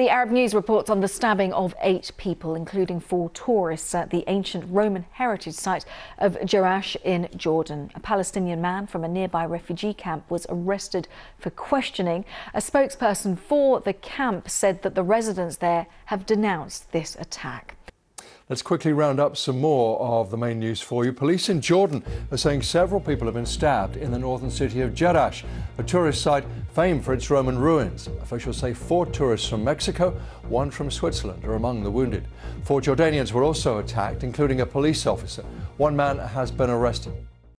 The Arab News reports on the stabbing of eight people, including four tourists at the ancient Roman heritage site of Jerash in Jordan. A Palestinian man from a nearby refugee camp was arrested for questioning. A spokesperson for the camp said that the residents there have denounced this attack. Let's quickly round up some more of the main news for you. Police in Jordan are saying several people have been stabbed in the northern city of Jerash, a tourist site famed for its Roman ruins. Officials say four tourists from Mexico, one from Switzerland, are among the wounded. Four Jordanians were also attacked, including a police officer. One man has been arrested.